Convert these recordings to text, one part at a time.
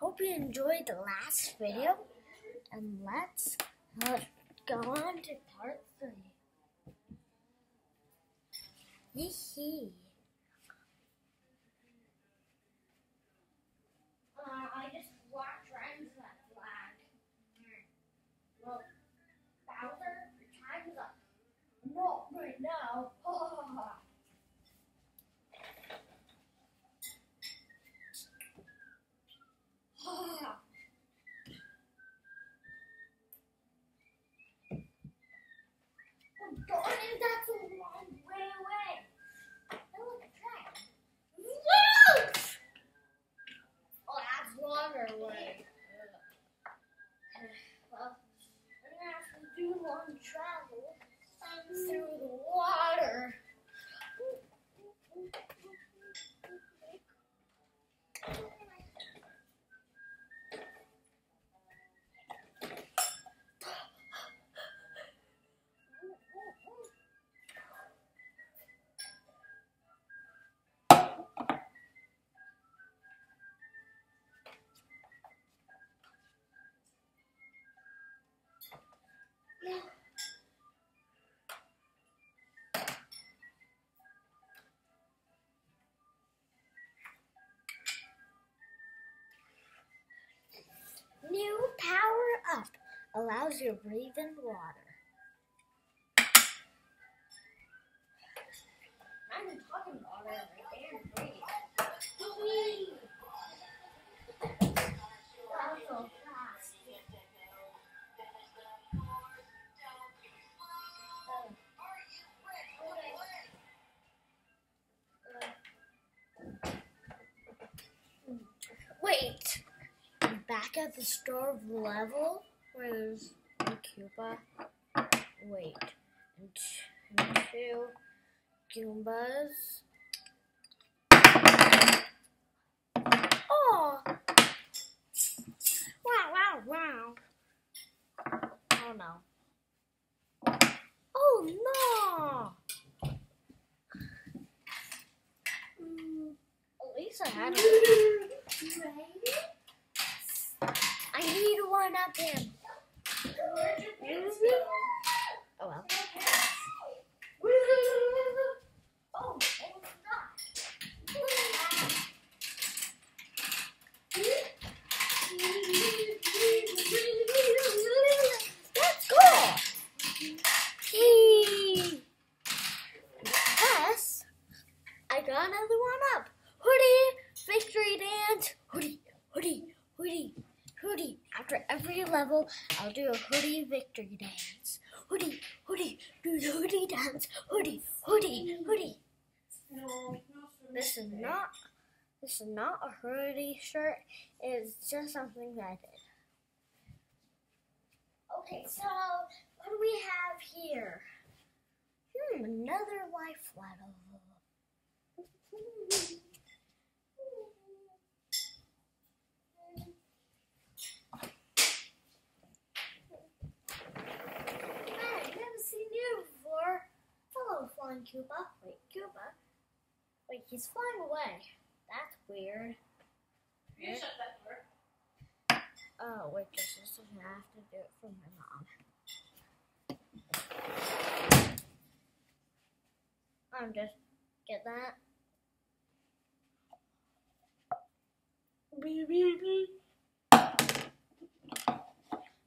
hope you enjoyed the last video. And let's, go on to part three. Yee Uh, Bowser, time's up. Not right now. Oh, darn it, that's a long way away. Oh, look, a train. Whoosh! Oh, that's longer way. Well, I'm gonna have to do long travel through allows you to breathe in water. I'm talking about it right. Breathe. Wow, so fast. Wait back at the store of level where there's a Koopa. Wait, and, two Goombas. Oh! Wow, wow, wow. Oh no. Oh no! Mm, at least I had it. I need one up him. Oh well. Oh, Let's go! Yay! Yes, I got another one up. Hoodie, victory dance, hoodie, hoodie, hoodie. After every level, I'll do a hoodie victory dance. Hoodie, hoodie, do the hoodie dance. Hoodie, hoodie, hoodie. This is not. This is not a hoodie shirt. It's just something that I did. Okay, so what do we have here? Hmm, another life level. Flying Koopa. Wait, Koopa. Wait, he's flying away. That's weird. You shut that door. Oh, wait, just a second. I have to do it for my mom. I'm just get that.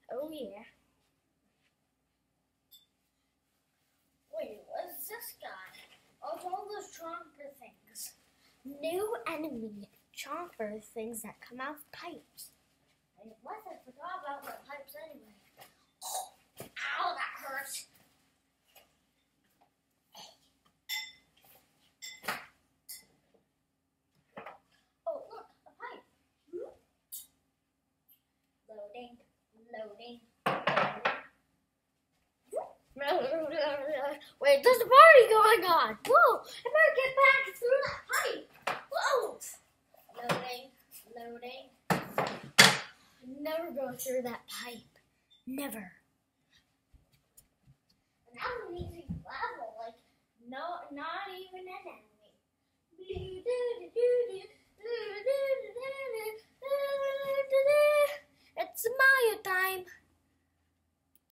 Oh yeah. Wait, what's this guy? Oh, it's all those chomper things. New enemy chomper things that come out of pipes. I what I forgot about the pipes anyway. Ow, that hurts. Oh, look, a pipe. Loading, loading. Wait, there's a party going on. Whoa, I better get back through that pipe. Whoa. Loading, loading. Never go through that pipe. Never. That was an level. Like, no, not even an enemy.